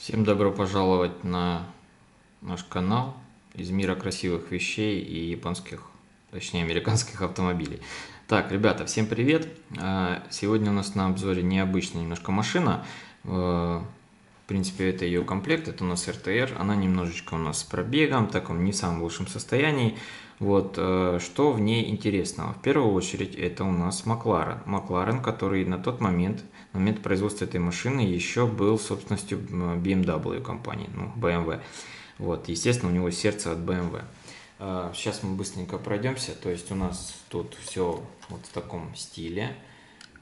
Всем добро пожаловать на наш канал из мира красивых вещей и японских, точнее американских автомобилей. Так, ребята, всем привет! А, сегодня у нас на обзоре необычная немножко машина. В принципе, это ее комплект, это у нас РТР. Она немножечко у нас с пробегом, так он не в самом лучшем состоянии. Вот, э, что в ней интересного? В первую очередь, это у нас Макларен. Макларен, который на тот момент, момент производства этой машины, еще был собственностью BMW компании, ну, BMW. Вот, естественно, у него сердце от BMW. Сейчас мы быстренько пройдемся. То есть у нас тут все вот в таком стиле.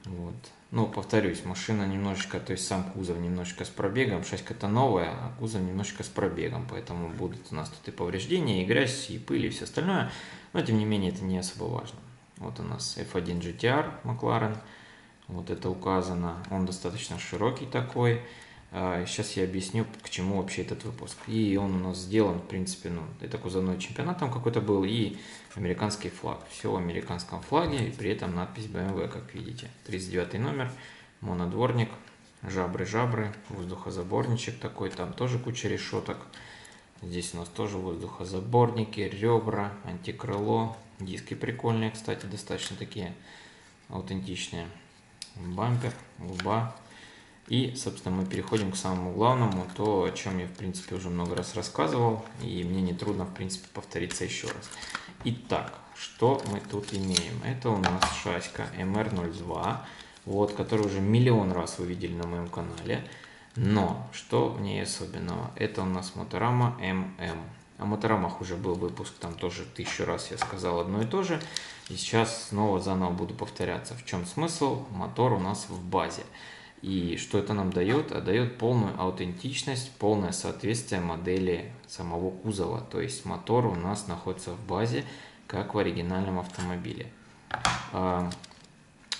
Вот. Ну, повторюсь, машина немножечко, то есть сам кузов немножечко с пробегом, шасси это новая, а кузов немножечко с пробегом, поэтому будут у нас тут и повреждения, и грязь, и пыль, и все остальное, но тем не менее это не особо важно. Вот у нас F1 GTR McLaren, вот это указано, он достаточно широкий такой, Сейчас а, я объясню, к чему вообще этот выпуск. И он у нас сделан, в принципе, ну, это кузовной чемпионат там какой-то был, и американский флаг. Все в американском флаге, и при этом надпись BMW, как видите. 39 номер, монодворник, жабры-жабры, воздухозаборничек такой, там тоже куча решеток. Здесь у нас тоже воздухозаборники, ребра, антикрыло, диски прикольные, кстати, достаточно такие аутентичные. Бампер, губа, и, собственно, мы переходим к самому главному, то, о чем я, в принципе, уже много раз рассказывал, и мне не трудно, в принципе, повториться еще раз. Итак, что мы тут имеем? Это у нас шаська MR02, вот, которую уже миллион раз вы видели на моем канале. Но, что в ней особенного? Это у нас Моторама MM. О Моторамах уже был выпуск, там тоже тысячу раз я сказал одно и то же. И сейчас снова заново буду повторяться. В чем смысл? Мотор у нас в базе. И что это нам дает? А дает полную аутентичность, полное соответствие модели самого кузова. То есть мотор у нас находится в базе, как в оригинальном автомобиле. А,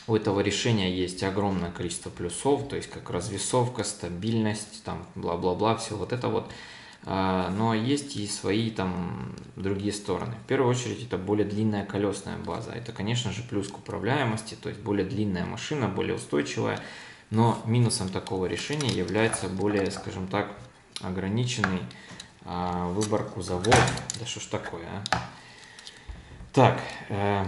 у этого решения есть огромное количество плюсов, то есть как развесовка, стабильность, там бла-бла-бла, все вот это вот. А, но есть и свои там другие стороны. В первую очередь это более длинная колесная база. Это, конечно же, плюс к управляемости, то есть более длинная машина, более устойчивая. Но минусом такого решения является более, скажем так, ограниченный а, выбор кузовов. Да что ж такое, а? Так, э,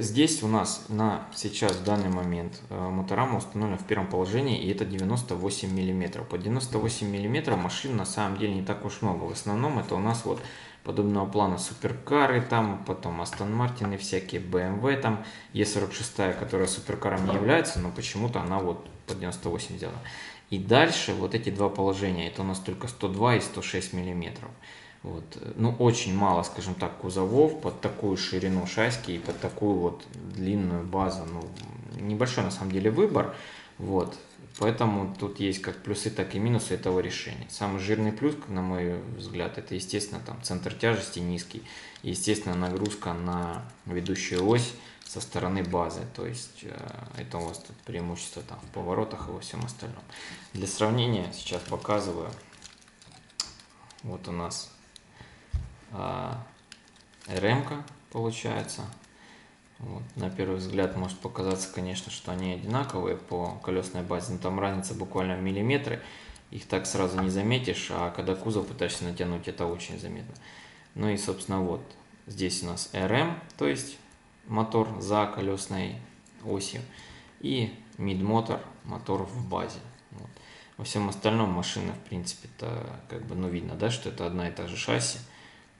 здесь у нас на сейчас в данный момент э, моторама установлена в первом положении, и это 98 мм. По 98 мм машин на самом деле не так уж много. В основном это у нас вот подобного плана суперкары, там потом Астон Мартины всякие, BMW, там Е46, которая суперкаром не является, но почему-то она вот по 98 сделана. И дальше вот эти два положения, это у нас только 102 и 106 миллиметров. Вот. Ну, очень мало, скажем так, кузовов под такую ширину шасси и под такую вот длинную базу. Ну, небольшой на самом деле выбор. Вот. Поэтому тут есть как плюсы, так и минусы этого решения. Самый жирный плюс, на мой взгляд, это, естественно, там центр тяжести низкий, естественно, нагрузка на ведущую ось со стороны базы. То есть э, это у вас тут преимущество там в поворотах и во всем остальном. Для сравнения сейчас показываю. Вот у нас э, РМ получается. Вот. На первый взгляд может показаться, конечно, что они одинаковые по колесной базе, но там разница буквально в миллиметры. Их так сразу не заметишь, а когда кузов пытаешься натянуть, это очень заметно. Ну и, собственно, вот здесь у нас RM, то есть мотор за колесной осью, и мид-мотор, мотор в базе. Вот. Во всем остальном машина, в принципе-то, как бы, ну, видно, да, что это одна и та же шасси.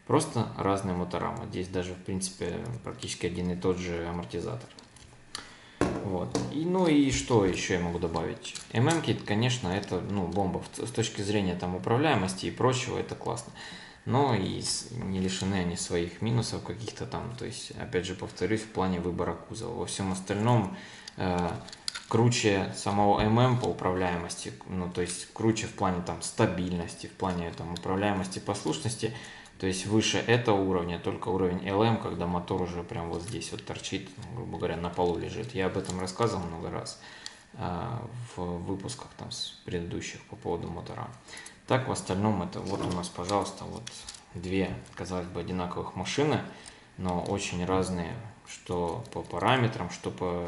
Просто разные моторама. Здесь даже, в принципе, практически один и тот же амортизатор. Вот. И, ну и что еще я могу добавить? MM-кит, конечно, это ну, бомба. С точки зрения там, управляемости и прочего, это классно. Но и не лишены они своих минусов каких-то там. То есть, опять же, повторюсь, в плане выбора кузова. Во всем остальном э, круче самого MM по управляемости, ну, то есть круче в плане там стабильности, в плане там управляемости, послушности – то есть выше этого уровня, только уровень LM, когда мотор уже прям вот здесь вот торчит, грубо говоря, на полу лежит. Я об этом рассказывал много раз а, в выпусках там с предыдущих по поводу мотора. Так в остальном это вот у нас, пожалуйста, вот две, казалось бы, одинаковых машины, но очень разные что по параметрам, что по,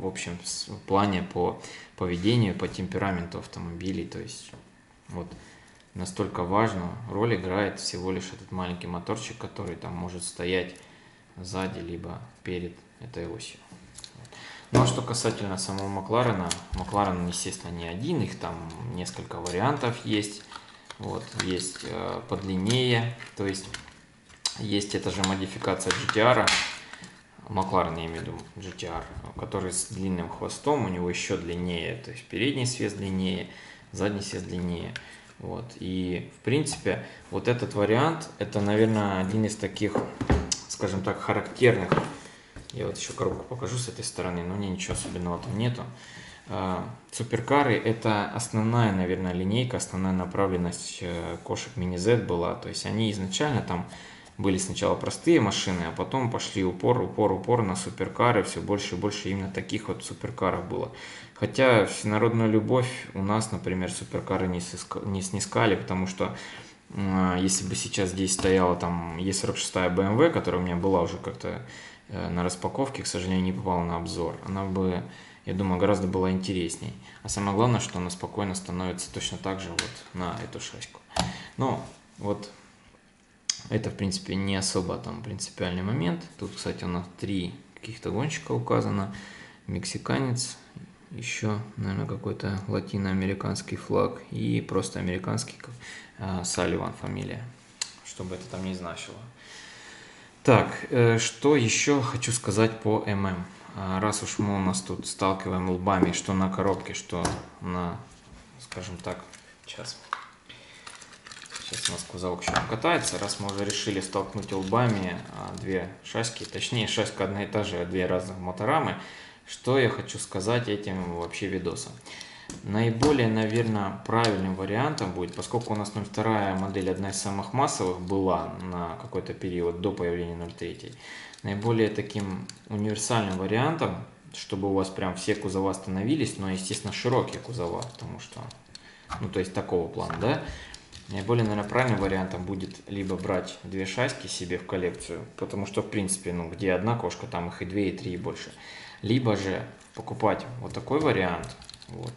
в общем, в плане по поведению, по темпераменту автомобилей. То есть вот настолько важную роль играет всего лишь этот маленький моторчик, который там может стоять сзади, либо перед этой осью. Ну а что касательно самого Макларена, Макларен, естественно, не один, их там несколько вариантов есть. Вот, есть э, подлиннее, то есть есть эта же модификация GTR, Макларен, я имею в виду, GTR, который с длинным хвостом, у него еще длиннее, то есть передний свес длиннее, задний свес длиннее. Вот. И, в принципе, вот этот вариант, это, наверное, один из таких, скажем так, характерных. Я вот еще коробку покажу с этой стороны, но мне ничего особенного там нету. А, суперкары – это основная, наверное, линейка, основная направленность э, кошек Mini Z была. То есть они изначально там были сначала простые машины, а потом пошли упор, упор, упор на суперкары, все больше и больше именно таких вот суперкаров было. Хотя всенародную любовь у нас, например, суперкары не, сыска, не снискали, потому что э, если бы сейчас здесь стояла там E46 BMW, которая у меня была уже как-то э, на распаковке, к сожалению, не попала на обзор, она бы, я думаю, гораздо была интересней. А самое главное, что она спокойно становится точно так же вот на эту шаську. Но вот это, в принципе, не особо там принципиальный момент. Тут, кстати, у нас три каких-то гонщика указано. Мексиканец, еще, наверное, какой-то латиноамериканский флаг и просто американский э, Салливан фамилия, чтобы это там не значило. Так, э, что еще хочу сказать по ММ. А, раз уж мы у нас тут сталкиваем лбами, что на коробке, что на, скажем так, сейчас Сейчас у нас кузовок катается. Раз мы уже решили столкнуть лбами а, две шаськи, точнее шаська одна и та же, две разных моторамы, что я хочу сказать этим вообще видосом. Наиболее, наверное, правильным вариантом будет, поскольку у нас 02 модель одна из самых массовых была на какой-то период до появления 03, наиболее таким универсальным вариантом, чтобы у вас прям все кузова остановились, но, естественно, широкие кузова, потому что, ну, то есть такого плана, да, Наиболее, наверное, правильным вариантом будет либо брать две шаськи себе в коллекцию, потому что, в принципе, ну, где одна кошка, там их и две, и три, и больше. Либо же покупать вот такой вариант, вот,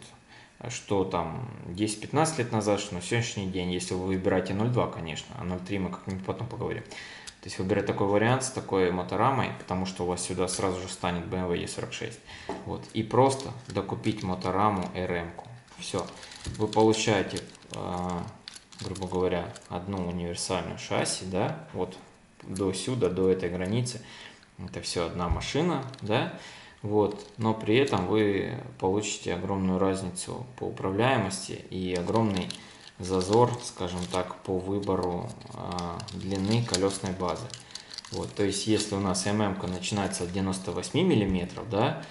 что там 10-15 лет назад, что на сегодняшний день, если вы выбираете 0.2, конечно, а 0.3 мы как-нибудь потом поговорим. То есть выбирать такой вариант с такой моторамой, потому что у вас сюда сразу же станет BMW E46. Вот. И просто докупить мотораму RM. -ку. Все. Вы получаете а, грубо говоря, одну универсальную шасси, да, вот до сюда, до этой границы, это все одна машина, да, вот, но при этом вы получите огромную разницу по управляемости и огромный зазор, скажем так, по выбору э, длины колесной базы. Вот, то есть, если у нас ММ начинается от 98 миллиметров, да,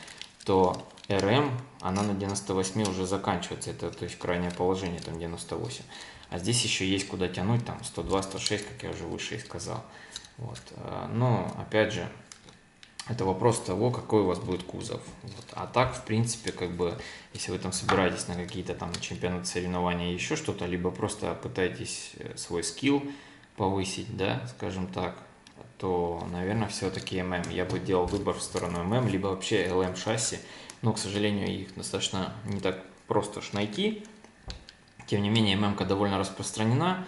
то РМ, она на 98 уже заканчивается, это то есть крайнее положение, там 98. А здесь еще есть куда тянуть, там 102, 106, как я уже выше и сказал. Вот. Э, но, опять же, это вопрос того, какой у вас будет кузов. Вот. А так, в принципе, как бы, если вы там собираетесь на какие-то там чемпионаты, соревнования, еще что-то, либо просто пытаетесь э, свой скилл повысить, да, скажем так, то, наверное, все-таки ММ. Я бы делал выбор в сторону ММ, либо вообще ЛМ шасси. Но, к сожалению, их достаточно не так просто ж найти. Тем не менее, ММК довольно распространена.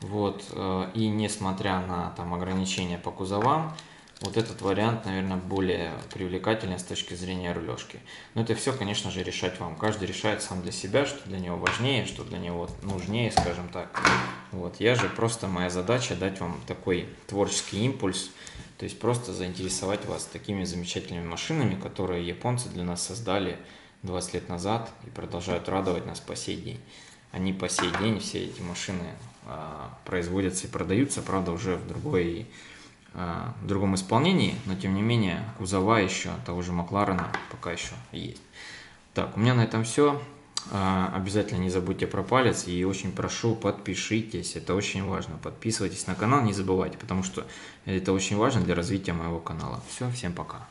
Вот, э, и несмотря на там, ограничения по кузовам, вот этот вариант, наверное, более привлекательный с точки зрения рулежки. Но это все, конечно же, решать вам. Каждый решает сам для себя, что для него важнее, что для него нужнее, скажем так. Вот. Я же просто, моя задача дать вам такой творческий импульс, то есть просто заинтересовать вас такими замечательными машинами, которые японцы для нас создали 20 лет назад и продолжают радовать нас по сей день они по сей день, все эти машины а, производятся и продаются, правда, уже в другой а, в другом исполнении, но тем не менее кузова еще того же Макларена пока еще есть. Так, у меня на этом все. А, обязательно не забудьте про палец и очень прошу подпишитесь, это очень важно. Подписывайтесь на канал, не забывайте, потому что это очень важно для развития моего канала. Все, всем пока.